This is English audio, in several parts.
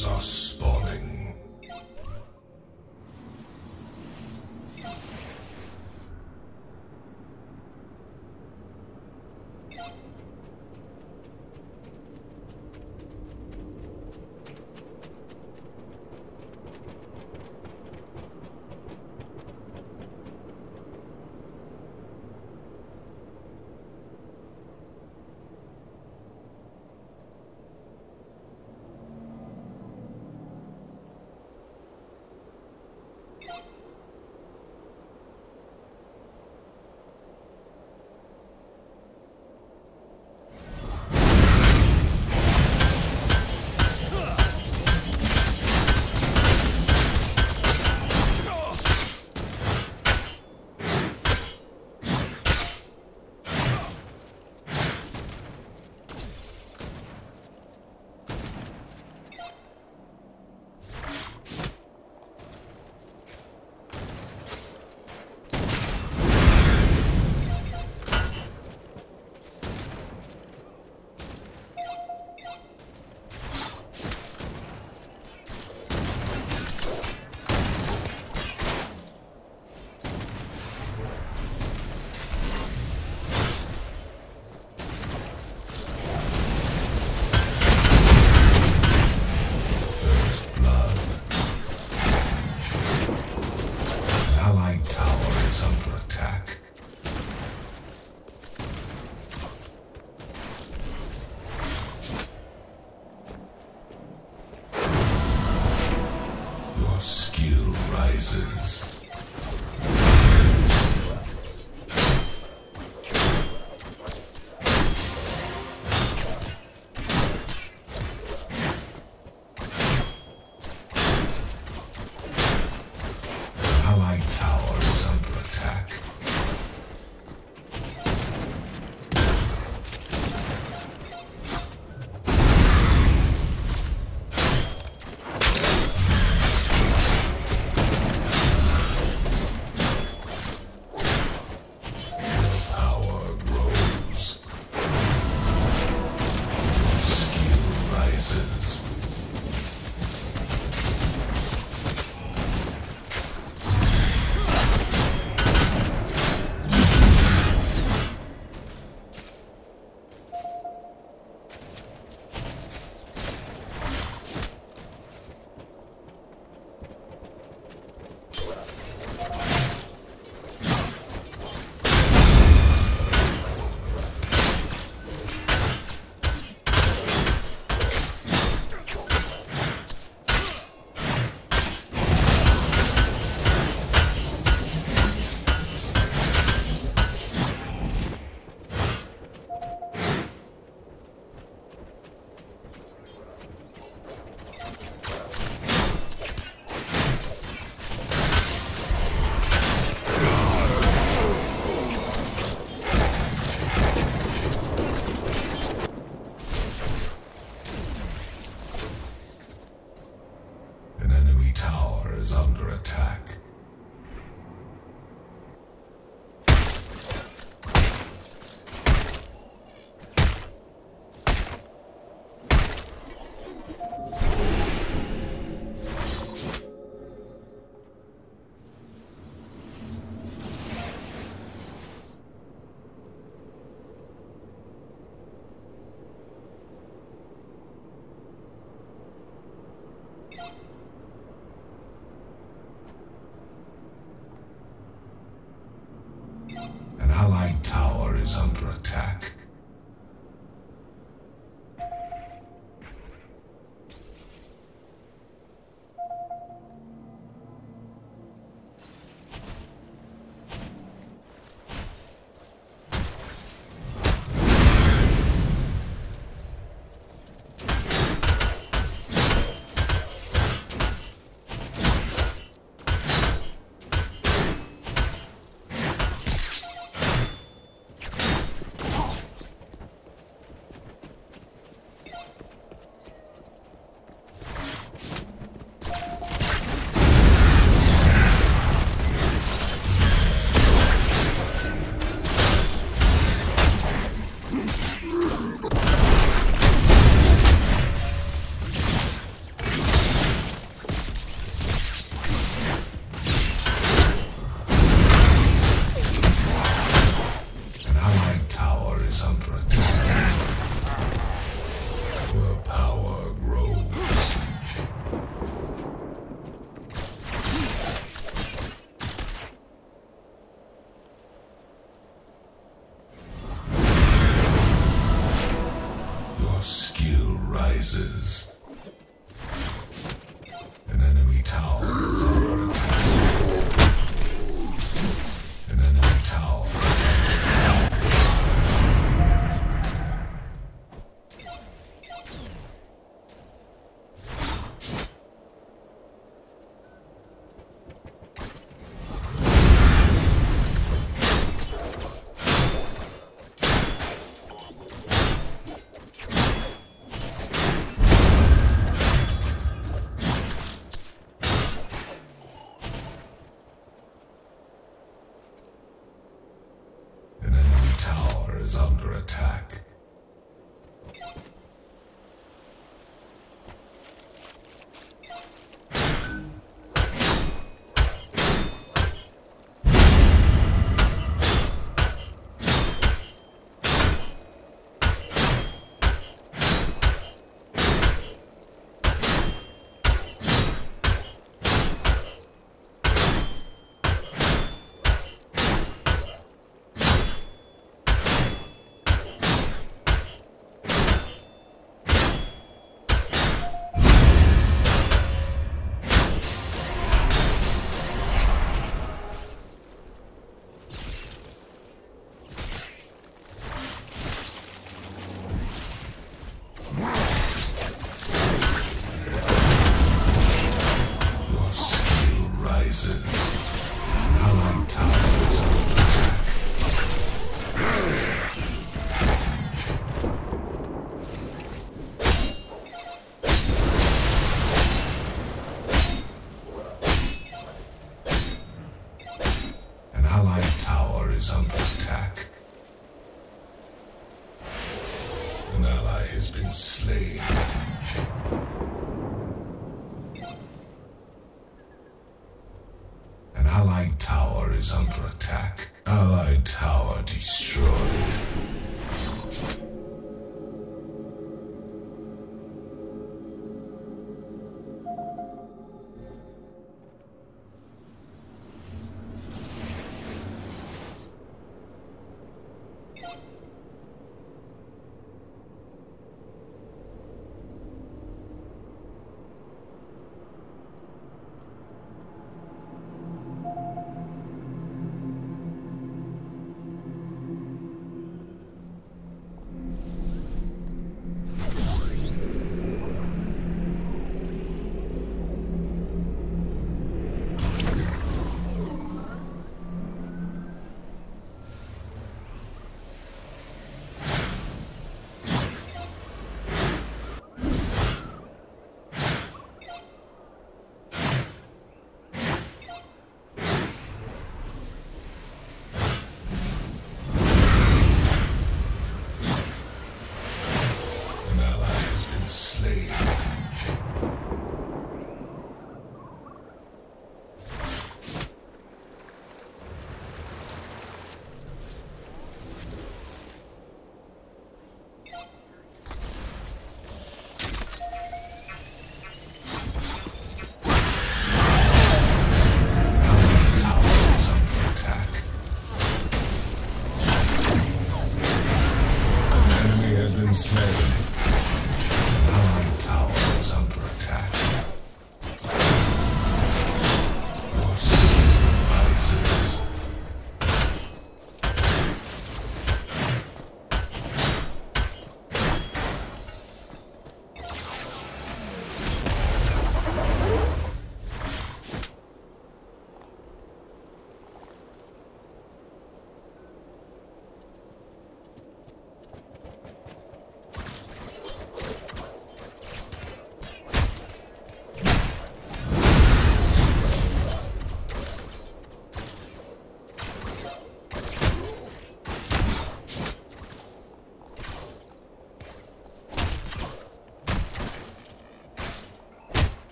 Minions Allied tower is under attack.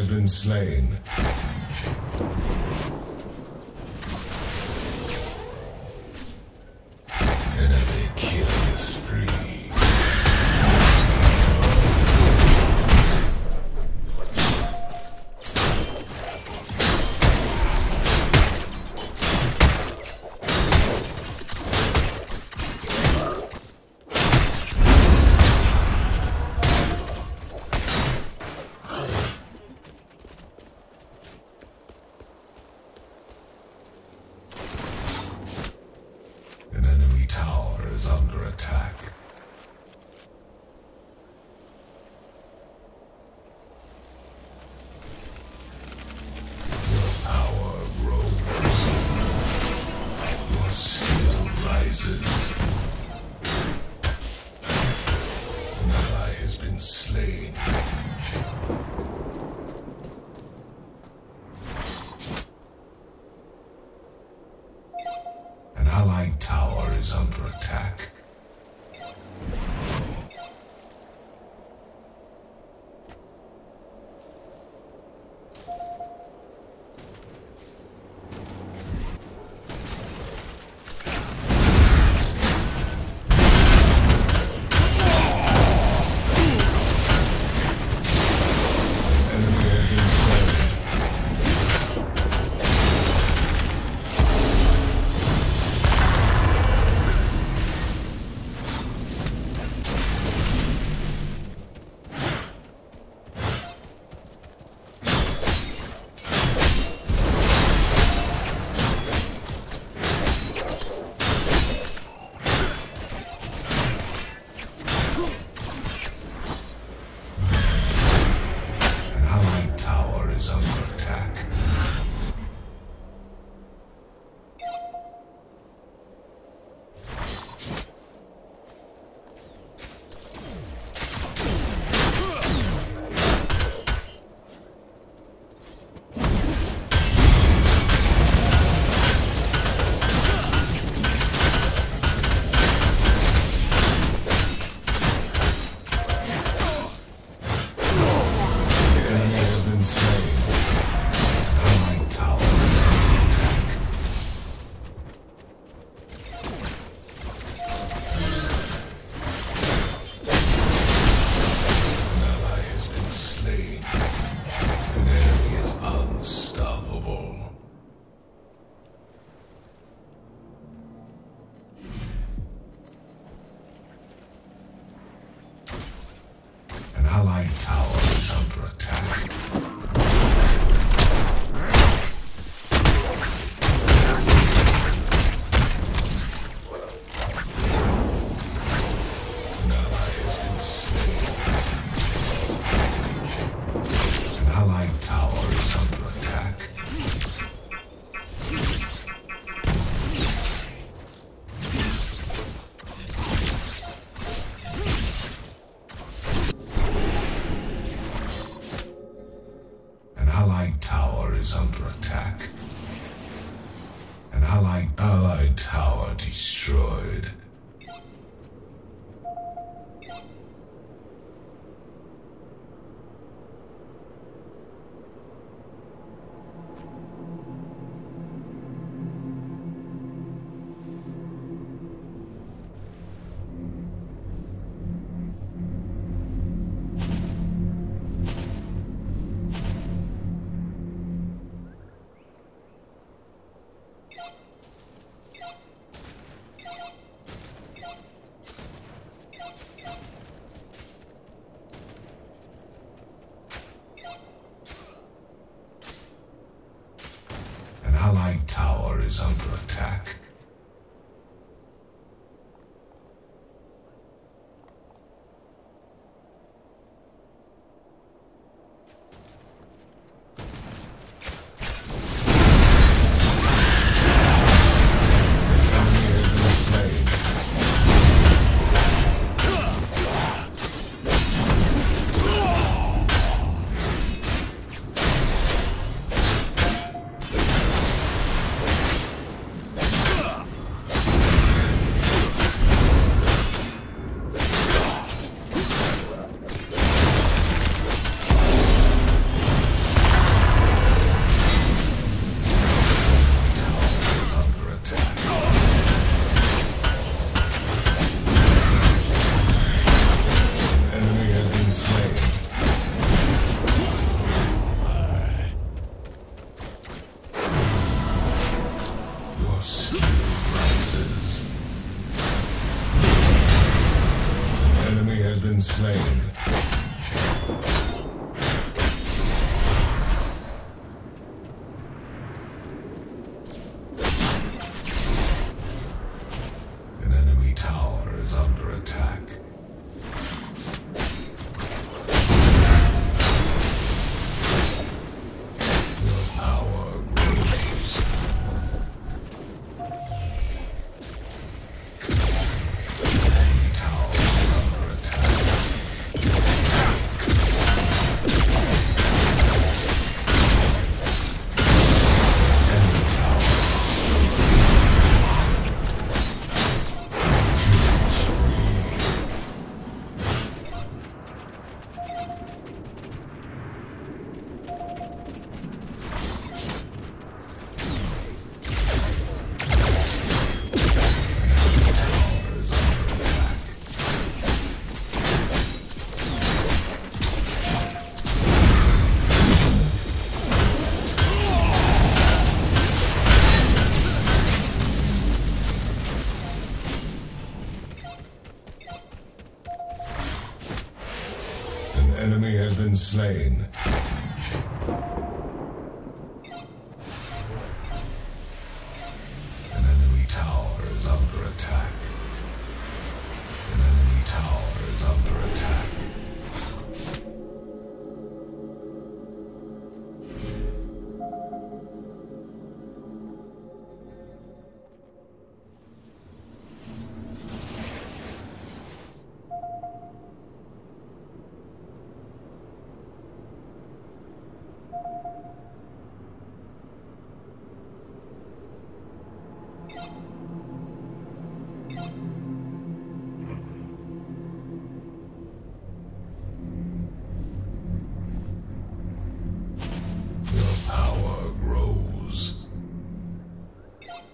Has been slain. Slain. Slain. Yeah.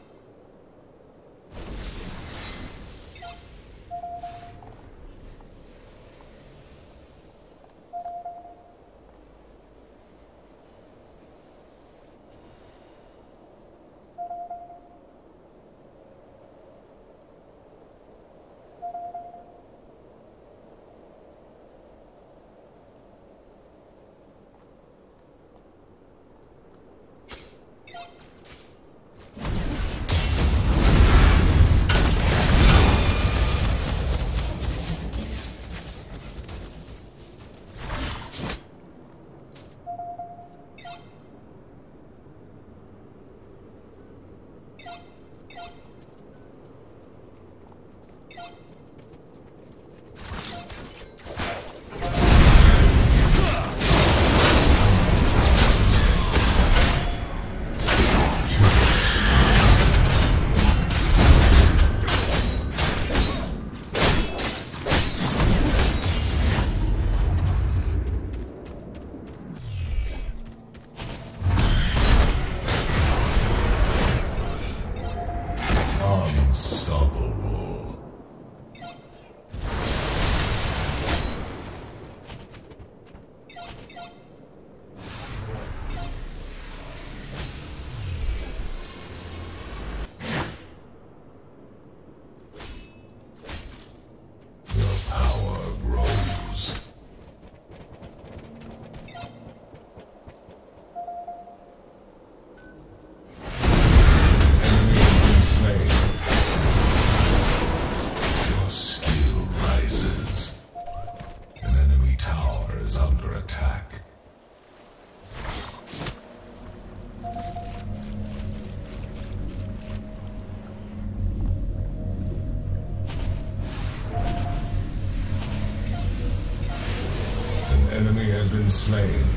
Slain.